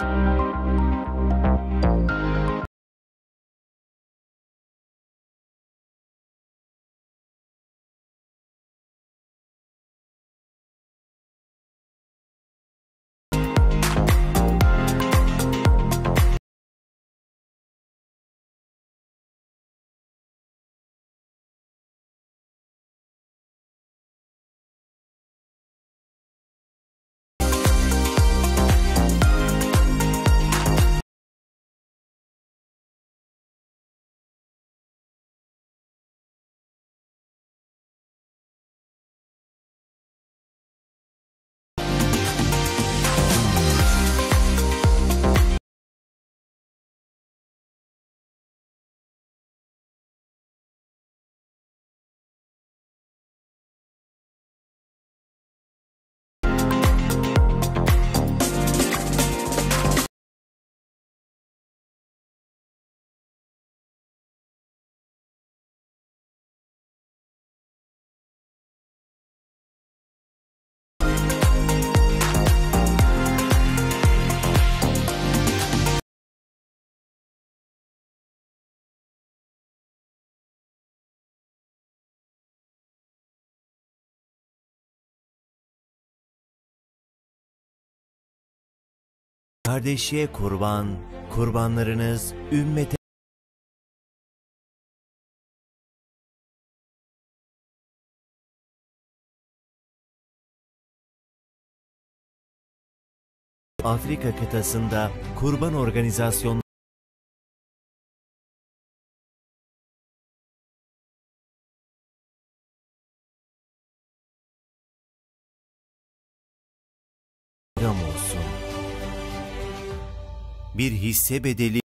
you Kardeşliğe kurban, kurbanlarınız ümmete Afrika kıtasında kurban organizasyonları Bir hisse bedeli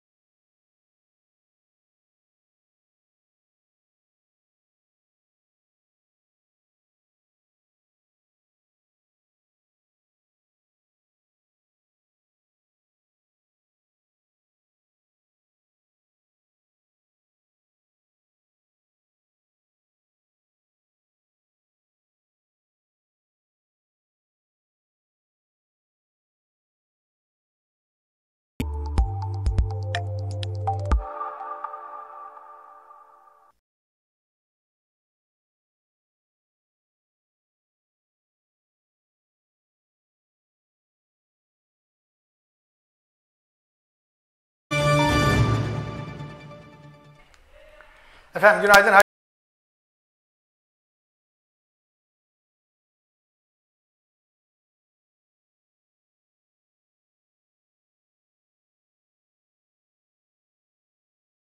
Efendim günaydın.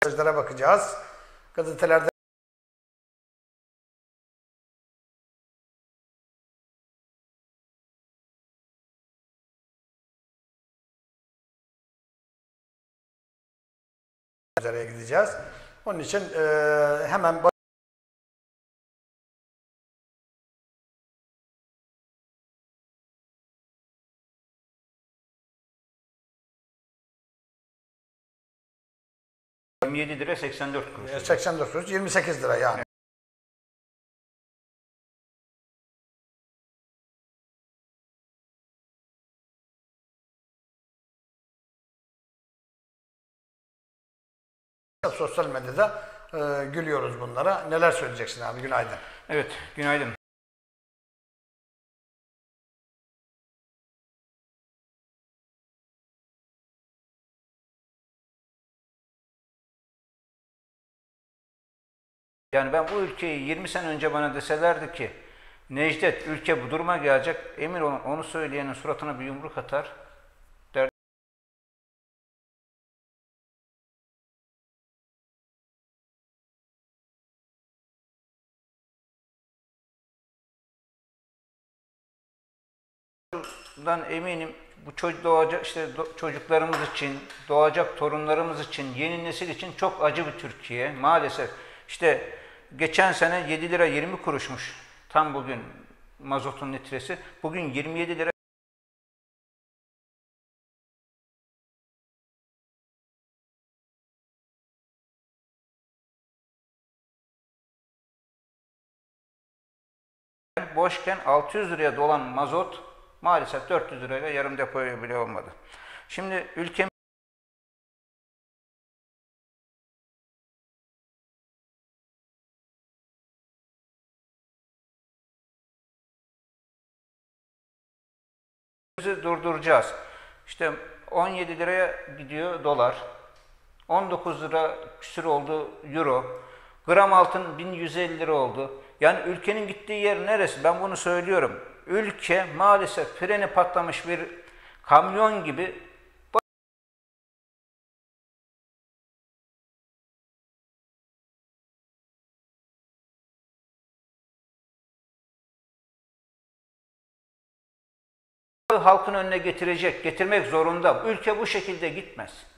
Mesajlara bakacağız. Gazetelerde gideceğiz. Onun için eee, hemen Ee, 27 lira 84 kuruş. 84 kuruş 28 lira yani. Sosyal medyada eee, gülüyoruz bunlara. Neler söyleyeceksin abi? Günaydın. Evet, günaydın. Yani ben bu ülkeyi 20 sene önce bana deselerdi ki Necdet ülke bu duruma gelecek, emin olun onu söyleyenin suratına bir yumruk atar. Dan eminim bu çocuk doğacak işte çocuklarımız için, doğacak torunlarımız için, yeni nesil için çok acı bir Türkiye. Maalesef işte geçen sene 7 lira 20 kuruşmuş tam bugün mazotun litresi. Bugün 27 lira boşken 600 liraya dolan mazot maalesef 400 lirayla yarım depoya bile olmadı. Şimdi ülkem Bizi durduracağız. İşte 17 liraya gidiyor dolar. 19 lira küsür oldu euro. Gram altın 1150 lira oldu. Yani ülkenin gittiği yer neresi? Ben bunu söylüyorum. Ülke maalesef freni patlamış bir kamyon gibi halkın önüne getirecek, getirmek zorunda. Ülke bu şekilde gitmez.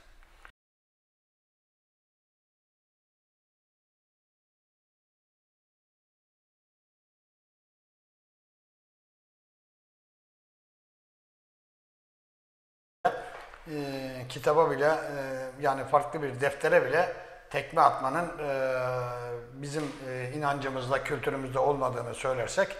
Kitaba bile e, yani farklı bir deftere bile tekme atmanın e, bizim e, inancımızda, kültürümüzde olmadığını söylersek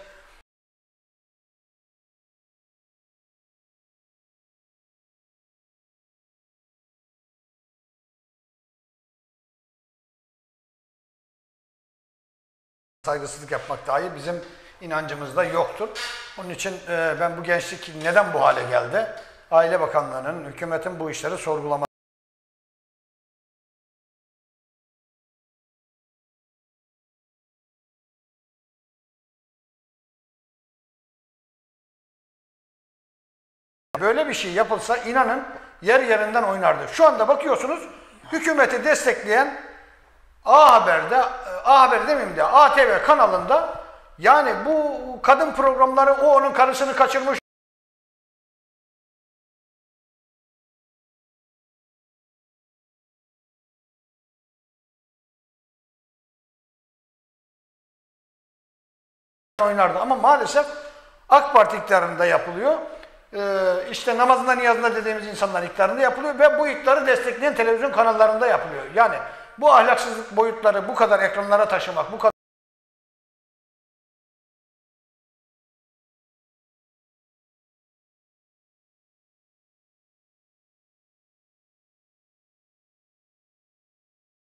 saygısızlık yapmak dahi bizim inancımızda yoktur. Onun için ben bu gençlik neden bu hale geldi? Aile Bakanlığı'nın, hükümetin bu işleri sorgulaması Böyle bir şey yapılsa inanın yer yerinden oynardı. Şu anda bakıyorsunuz hükümeti destekleyen A Haber'de, A Haber demeyeyim de ATV kanalında yani bu kadın programları o onun karısını kaçırmış. Oynardı ama maalesef AK Parti iktidarında yapılıyor. Ee, işte namazında niyazında dediğimiz insanlar iktidarında yapılıyor ve bu iktidarı destekleyen televizyon kanallarında yapılıyor. Yani bu ahlaksızlık boyutları bu kadar ekranlara taşımak, bu kadar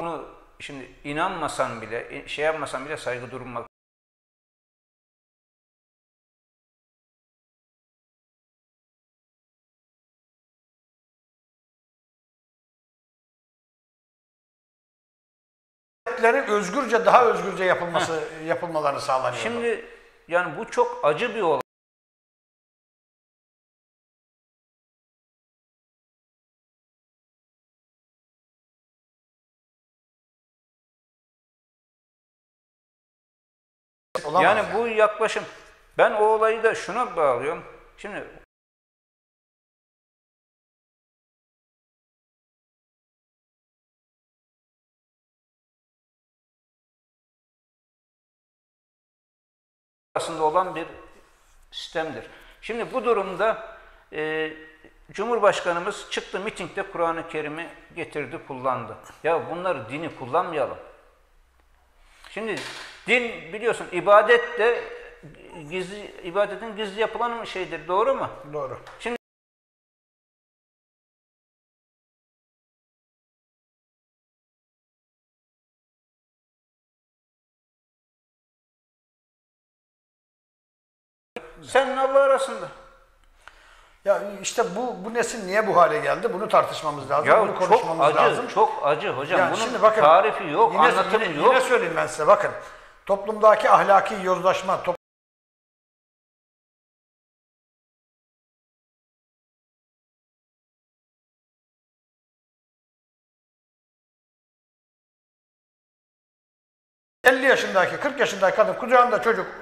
Bunu şimdi inanmasan bile, şey yapmasan bile saygı durmak hareketlerin özgürce daha özgürce yapılması yapılmalarını sağlanıyor. Şimdi yani bu çok acı bir olay. Olamaz Yani bu yaklaşım ben o olayı da şuna bağlıyorum. Şimdi arasında olan bir sistemdir. Şimdi bu durumda e, Cumhurbaşkanımız çıktı mitingde Kur'an-ı Kerim'i getirdi, kullandı. Ya bunları dini kullanmayalım. Şimdi din biliyorsun ibadet de gizli ibadetin gizli yapılan şeydir. Doğru mu? Doğru. Şimdi senin Allah arasında. Ya işte bu bu nesil niye bu hale geldi? Bunu tartışmamız lazım. Ya bunu çok konuşmamız acı, lazım. çok acı hocam. Yani Bunun şimdi bakın, tarifi yok, yine, anlatımı yine, yok. Yine söyleyeyim ben size bakın. Toplumdaki ahlaki yozlaşma, top- ...50 yaşındaki, 40 yaşındaki kadın kucağında çocuk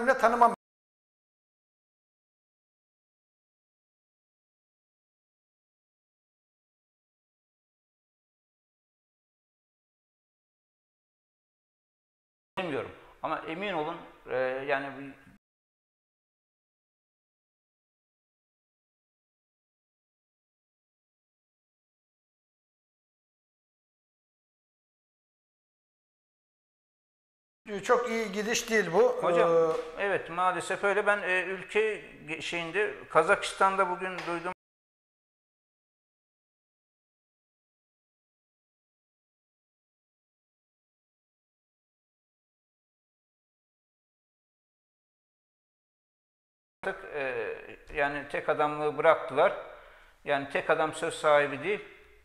ne tanımam. Bilmiyorum. Ama emin olun e, yani Çok iyi gidiş değil bu. Hocam Ee, evet maalesef öyle. Ben e, ülke şeyinde Kazakistan'da bugün duydum. Artık e, yani tek adamlığı bıraktılar. Yani tek adam söz sahibi değil.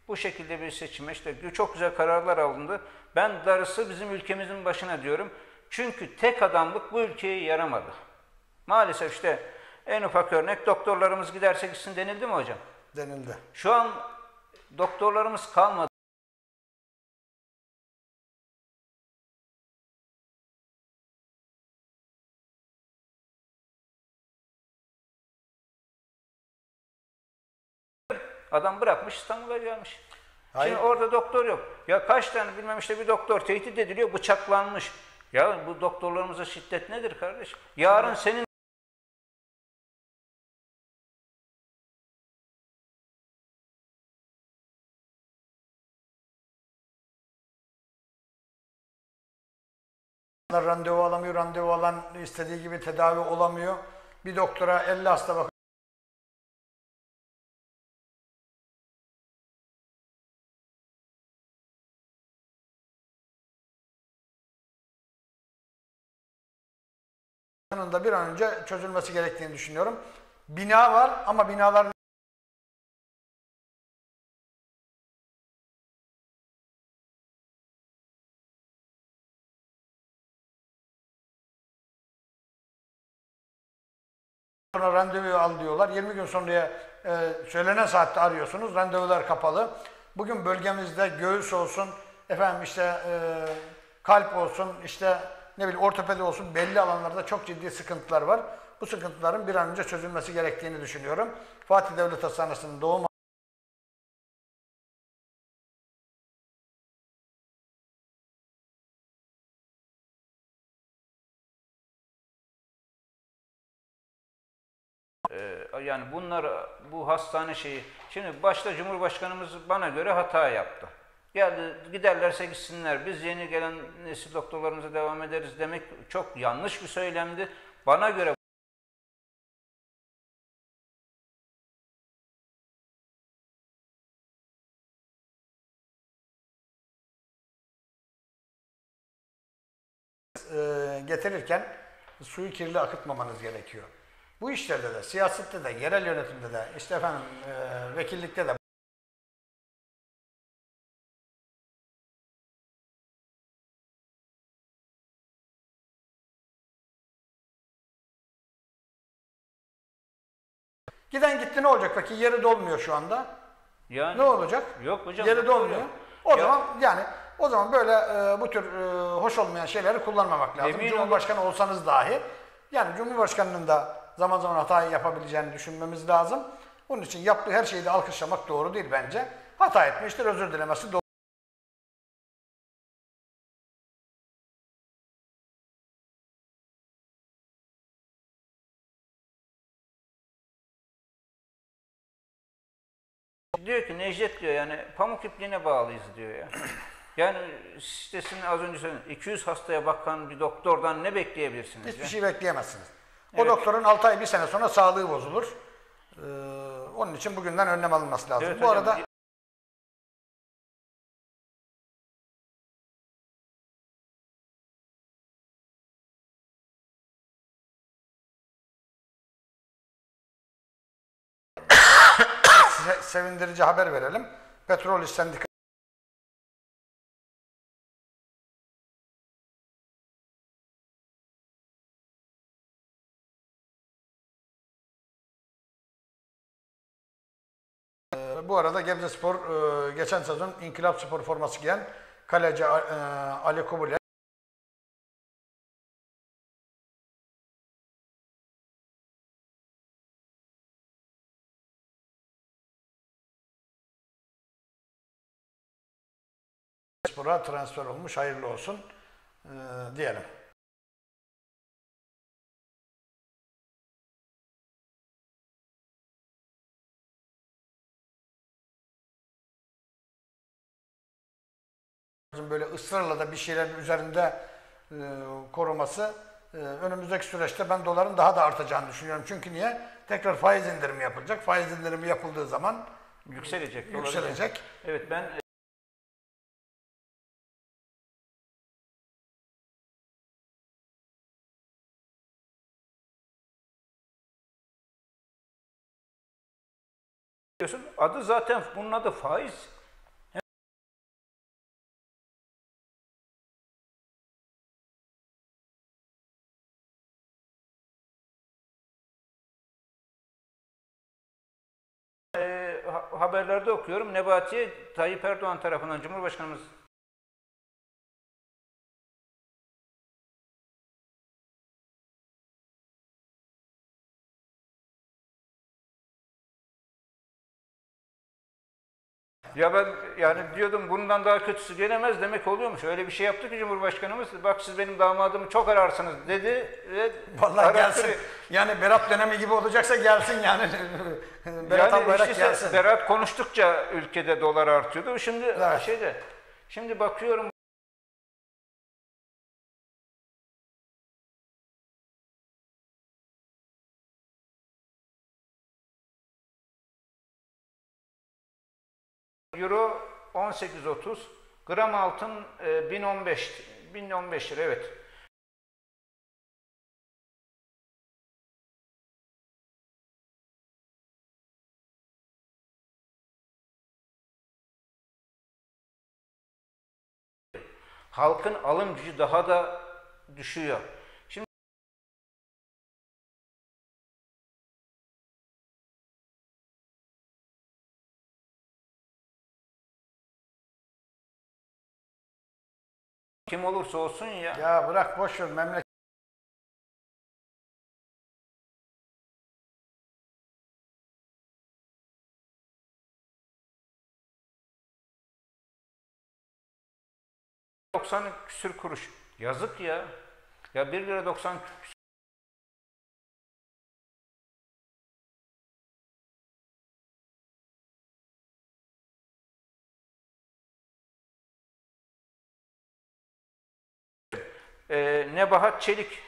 Bu şekilde bir seçime işte çok güzel kararlar alındı. Ben darısı bizim ülkemizin başına diyorum. Çünkü tek adamlık bu ülkeye yaramadı. Maalesef işte en ufak örnek doktorlarımız giderse gitsin denildi mi hocam? denildi. Şu an doktorlarımız kalmadı. Adam bırakmış İstanbul'a gelmiş. Hayır. Şimdi orada doktor yok. Ya kaç tane bilmem işte bir doktor tehdit ediliyor, bıçaklanmış. Ya bu doktorlarımıza şiddet nedir kardeş? Yarın senin Randevu alamıyor, randevu alan istediği gibi tedavi olamıyor. Bir doktora 50 hasta bak. Yanında bir an önce çözülmesi gerektiğini düşünüyorum. Bina var ama binalar sonra randevu al diyorlar. 20 gün sonraya e, söylenen saatte arıyorsunuz. Randevular kapalı. Bugün bölgemizde göğüs olsun, efendim işte e, kalp olsun, işte ne bileyim ortopedi olsun belli alanlarda çok ciddi sıkıntılar var. Bu sıkıntıların bir an önce çözülmesi gerektiğini düşünüyorum. Fatih Devlet Hastanesi'nin doğum Ee, yani bunlar bu hastane şeyi şimdi başta Cumhurbaşkanımız bana göre hata yaptı. Geldi giderlerse gitsinler biz yeni gelen nesil doktorlarımıza devam ederiz demek çok yanlış bir söylemdi. Bana göre e, getirirken suyu kirli akıtmamanız gerekiyor. Bu işlerde de, siyasette de, yerel yönetimde de, işte efendim e, vekillikte de Giden gitti ne olacak peki? Yeri dolmuyor şu anda. yani Ne olacak? Yok hocam, Yeri dolmuyor. yok. O Ya- zaman yani o zaman böyle e, bu tür e, hoş olmayan şeyleri kullanmamak lazım. Emin olun- Cumhurbaşkanı olsanız dahi yani Cumhurbaşkanının da zaman zaman hata yapabileceğini düşünmemiz lazım. Onun için yaptığı her şeyi de alkışlamak doğru değil bence. Hata etmiştir, özür dilemesi doğru. Necdet diyor yani pamuk ipliğine bağlıyız diyor ya. Yani sitesini az önce söyledim 200 hastaya bakan bir doktordan ne bekleyebilirsiniz? Hiçbir ya? şey bekleyemezsiniz. O Evet. doktorun 6 ay, bir sene sonra sağlığı bozulur. Ee, onun için bugünden önlem alınması lazım. Evet bu hocam, arada sevindirici haber verelim. Petrol İş Sendikası Ee, Bu arada Gebze Spor e, geçen sezon İnkılap Spor forması giyen kaleci e, Ali Kubule Spor'a transfer olmuş. Hayırlı olsun. e, diyelim. böyle ısrarla da bir şeyler üzerinde e, koruması e, önümüzdeki süreçte ben doların daha da artacağını düşünüyorum. Çünkü niye? Tekrar faiz indirimi yapılacak. Faiz indirimi yapıldığı zaman Yükselecek. yükselecek. Evet ben diyorsun. Adı zaten bunun adı faiz. Ee, ha- haberlerde okuyorum. Nebati Tayyip Erdoğan tarafından Cumhurbaşkanımız Ya ben yani diyordum bundan daha kötüsü gelemez demek oluyormuş. Öyle bir şey yaptı ki Cumhurbaşkanımız. Bak siz benim damadımı çok ararsınız dedi ve Vallahi arattı. gelsin. Yani Berat dönemi gibi olacaksa gelsin yani. Berat yani işte gelsin. Berat konuştukça ülkede dolar artıyordu. Şimdi Evet. şeyde şimdi bakıyorum Euro 18.30, gram altın e, 1015 1015 lira evet. Halkın alım gücü daha da düşüyor. Kim olursa olsun ya. Ya bırak boş ver memleket. ya 90 küsür kuruş. Yazık ya. Ya 1 lira 90 küsür. Ee, Nebahat Çelik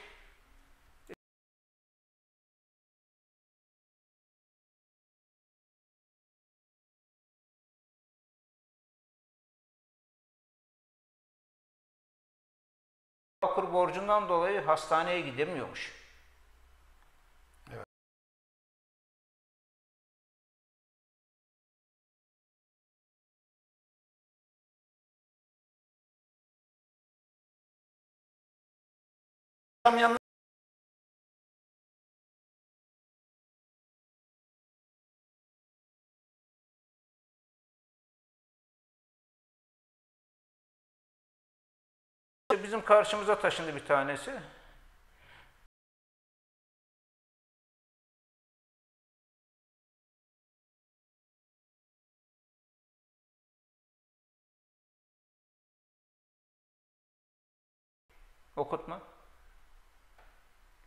Bağkur borcundan dolayı hastaneye gidemiyormuş. Bizim karşımıza taşındı bir tanesi. Okutma.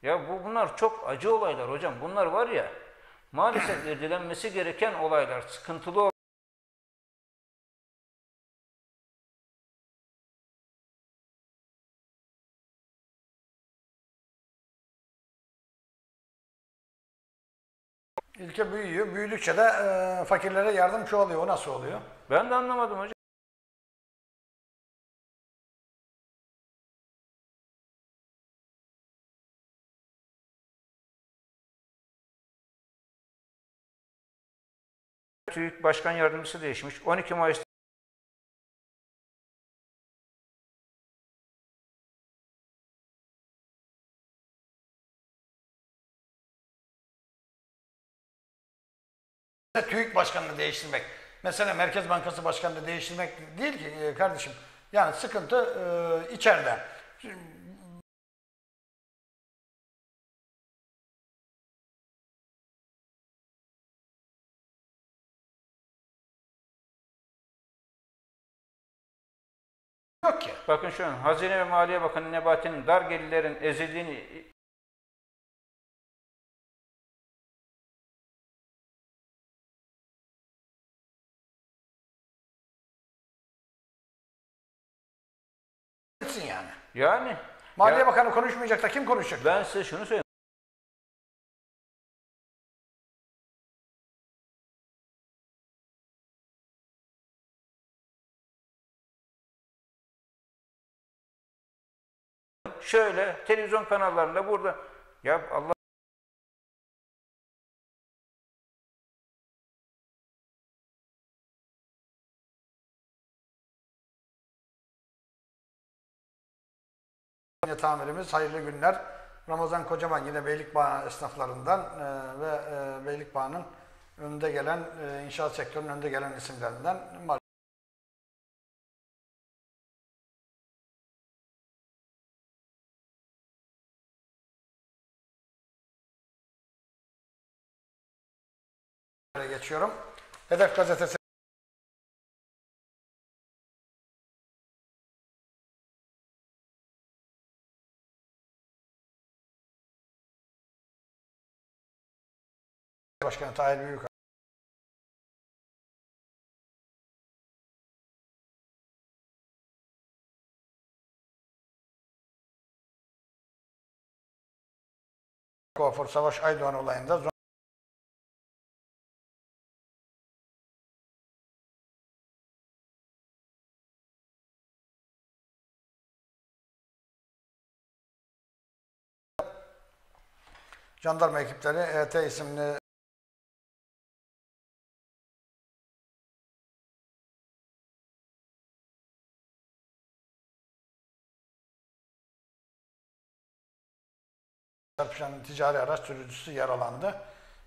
Ya bu bunlar çok acı olaylar hocam. Bunlar var ya maalesef irdelenmesi gereken olaylar, sıkıntılı ülke büyüyor. Büyüdükçe de e, fakirlere yardımcı oluyor. O nasıl oluyor? Ben de anlamadım hocam. TÜİK Başkan Yardımcısı değişmiş. 12 Mayıs TÜİK başkanını değiştirmek. Mesela Merkez Bankası başkanını değiştirmek değil ki e, kardeşim. Yani sıkıntı e, içeride. Yok ki. Bakın şu an Hazine ve Maliye Bakanı Nebati'nin dar gelirlerin ezildiğini yani. yani Maliye ya Bakanı konuşmayacak da kim konuşacak? ben size şunu söyleyeyim. Şöyle televizyon kanallarında burada ya Allah tamirimiz hayırlı günler. Ramazan Kocaman yine Beylikbağı esnaflarından e, ve e, Beylikbağı'nın önde gelen, e, inşaat sektörünün önde gelen isimlerinden. Geçiyorum. Hedef gazetesi Başkanı Tahir Büyük Kuaför Savaş Aydoğan olayında Jandarma ekipleri ET isimli çarpışan ticari araç sürücüsü yaralandı.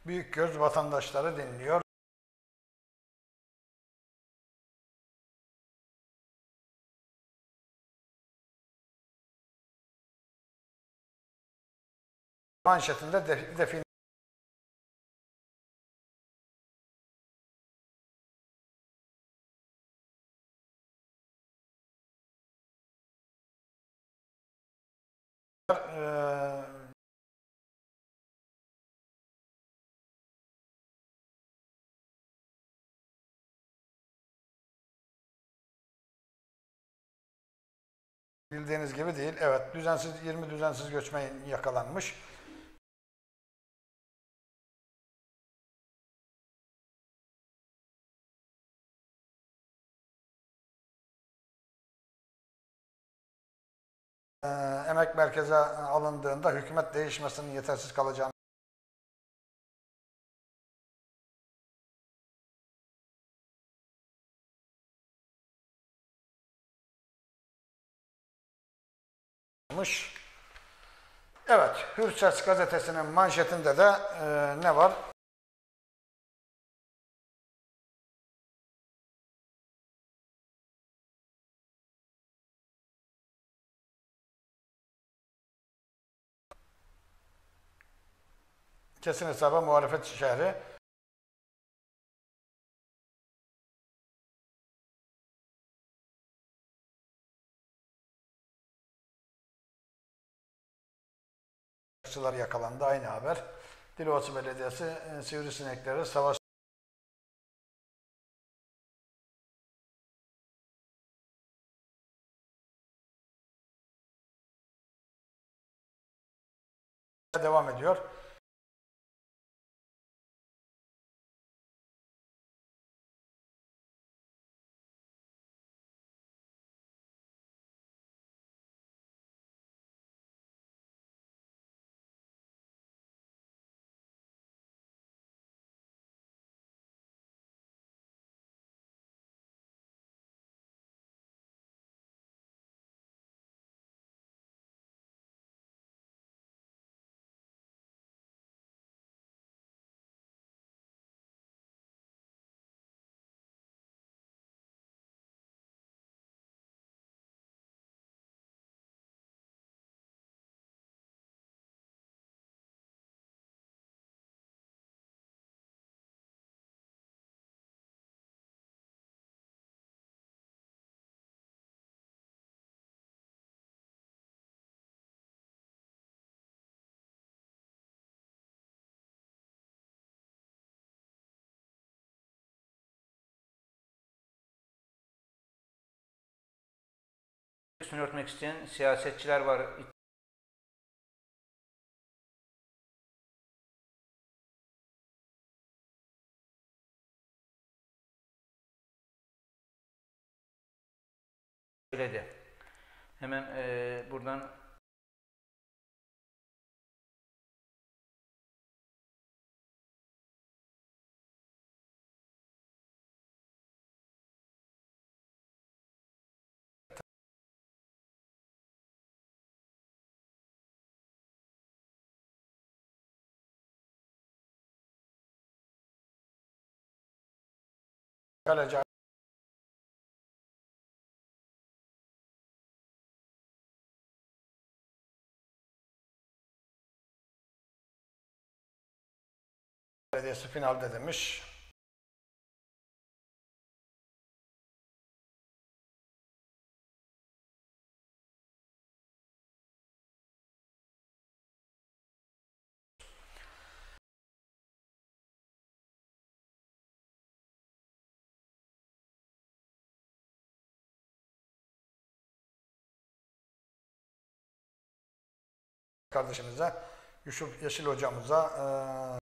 Büyük göz vatandaşları dinliyor. Manşetinde def- define Eee, Bildiğiniz gibi değil. Evet, düzensiz 20 düzensiz göçmen yakalanmış. Emek merkeze alındığında hükümet değişmesinin yetersiz kalacağını. Evet, Hürses gazetesinin manşetinde de e, ne var? Kesin hesaba muhalefet şehri. Savaşçılar yakalandı aynı haber. Dilovası Belediyesi e, sivrisinekleri savaş devam ediyor. Üstünü örtmek isteyen siyasetçiler var. söyledi. Hemen eee, buradan Kaleci Belediyesi finalde demiş. Kardeşimize, Yusuf Yeşil hocamıza eee,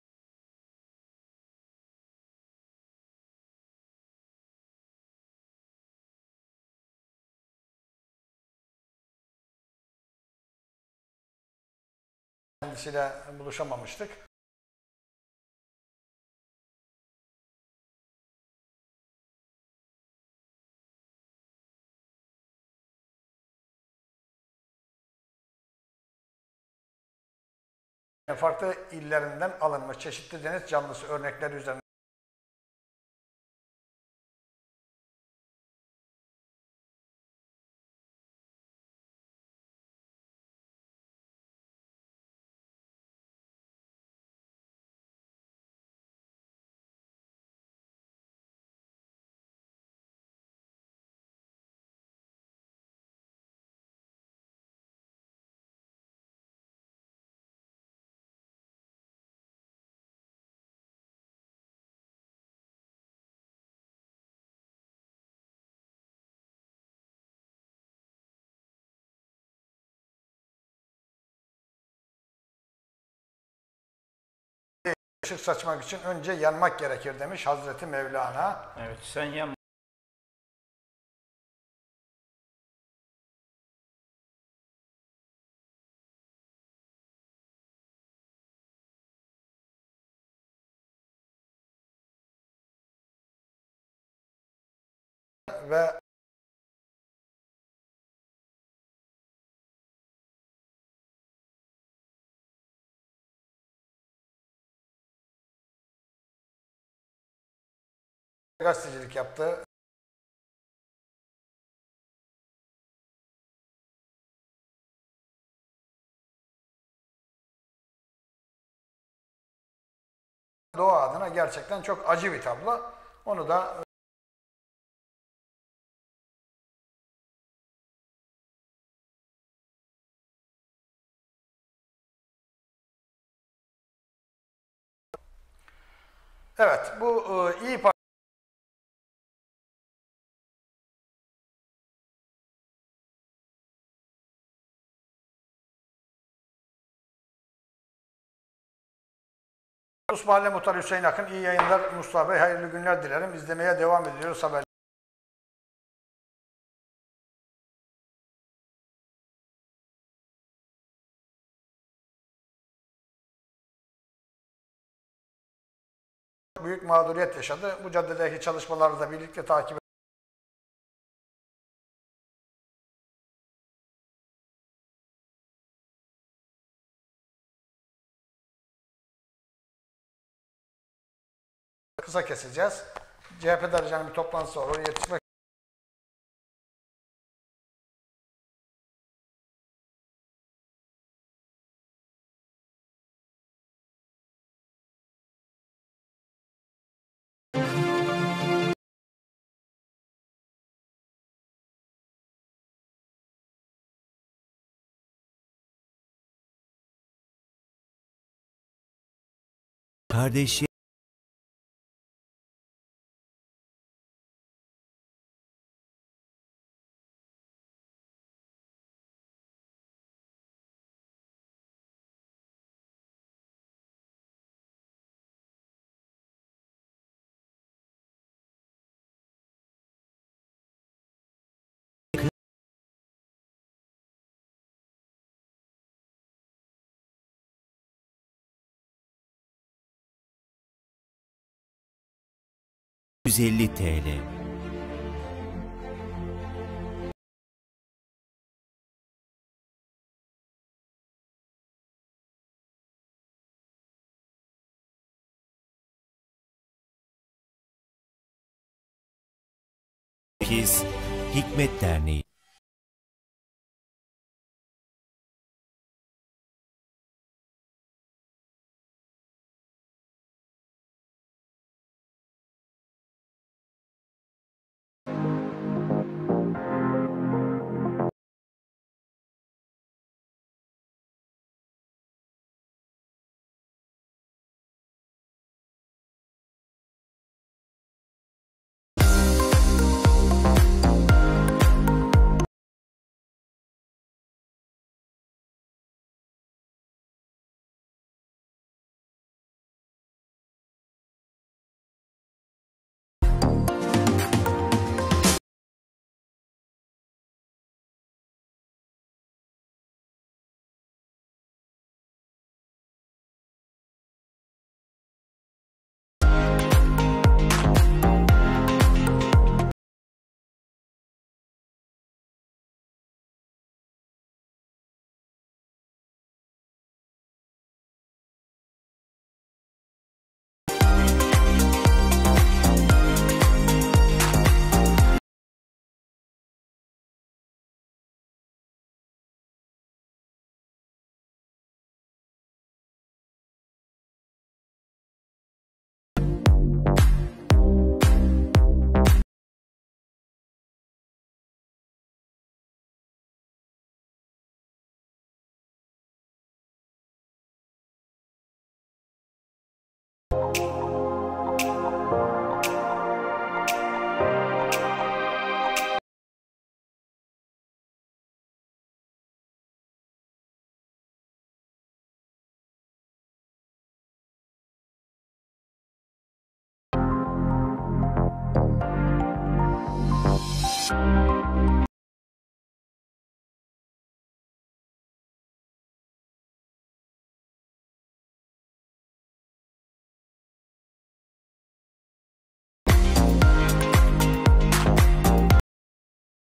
kendisiyle buluşamamıştık. Farklı illerinden alınmış çeşitli deniz canlısı örnekleri üzerinde ışık saçmak için önce yanmak gerekir demiş Hazreti Mevlana. evet sen yan ve gazetecilik yaptı. Doğa adına gerçekten çok acı bir tablo. Onu da Evet, bu e, iyi Parti Rus Mahalle Muhtarı Hüseyin Akın, iyi yayınlar Mustafa Bey, hayırlı günler dilerim. İzlemeye devam ediyoruz haber. Büyük mağduriyet yaşadı. Bu caddedeki çalışmaları da birlikte takip kısa keseceğiz. CHP Darıcan'ın bir toplantısı var. Oraya yetişmek kardeşi 150 TL. His